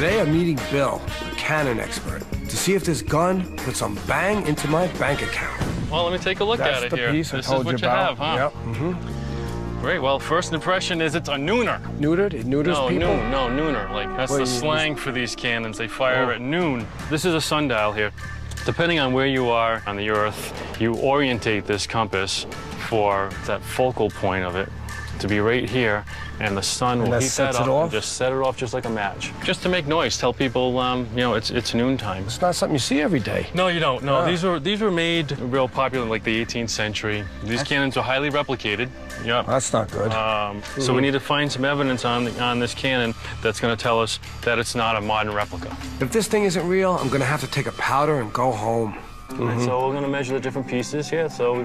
Today I'm meeting Bill, a cannon expert, to see if this gun puts some bang into my bank account. Well, let me take a look That's at it the here. piece I this told is what you you, about. have, huh? Yep. Mm-hmm. Great. Well, first impression is it's a nooner. Neutered? It neuters No, people? noon. No, nooner. Like that's What the do you use? slang for these cannons. They fire Oh. at noon. This is a sundial here. Depending on where you are on the Earth, you orientate this compass for that focal point of it to be right here, and the sun will that heat sets that it up off? and just set it off just like a match, just to make noise. Tell people, um, you know, it's it's noontime. It's not something you see every day. No, you don't. No, Ah. these were these were made real popular in like the 18th century. These cannons are highly replicated. Yep. That's not good. Um, So we need to find some evidence on the, on this cannon that's going to tell us that it's not a modern replica. if this thing isn't real, I'm gonna have to take a powder and go home. And so we're going to measure the different pieces here. So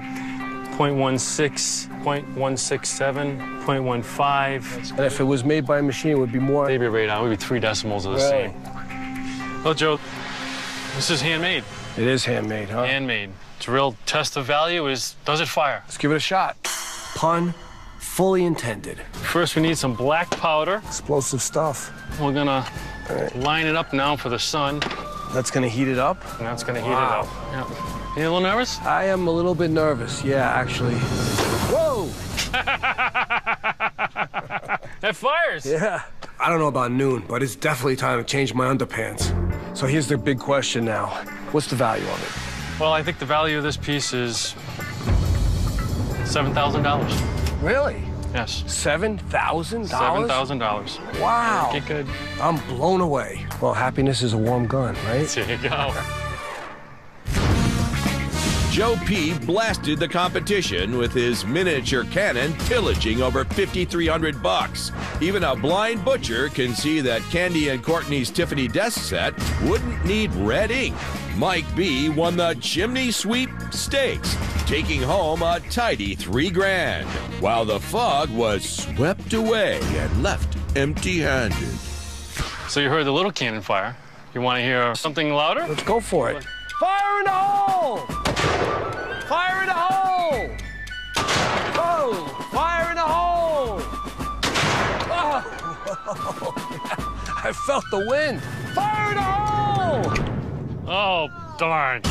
0.16, 0.167, 0.15. And if it was made by a machine, it would be more. Maybe right on, maybe three decimals of the Right. same. Oh, Joe, this is handmade. It is handmade, huh? Handmade. It's a real test of value is, does it fire? Let's give it a shot. Pun fully intended. First, we need some black powder. Explosive stuff. We're going to line it up now for the sun, That's gonna heat it up. and that's going to heat it up. Yeah. You a little nervous? I am a little bit nervous. Yeah, actually. Whoa! that fires. Yeah. I don't know about noon, but it's definitely time to change my underpants. So here's the big question now. What's the value of it? Well, I think the value of this piece is $7,000. Really? Yes. Seven thousand dollars? $7,000. Wow. Get good. I'm blown away. Well, happiness is a warm gun, right? There you go. Joe P blasted the competition with his miniature cannon pillaging over 5300 bucks. Even a blind butcher can see that Candy and Courtney's Tiffany desk set wouldn't need red ink. Mike B won the chimney sweep stakes, taking home a tidy 3 grand, while the fog was swept away and left empty-handed. So you heard the little cannon fire. You want to hear something louder? Let's go for it. Fire in the hole! Oh! I felt the wind. Fire in the hole! Oh, darn.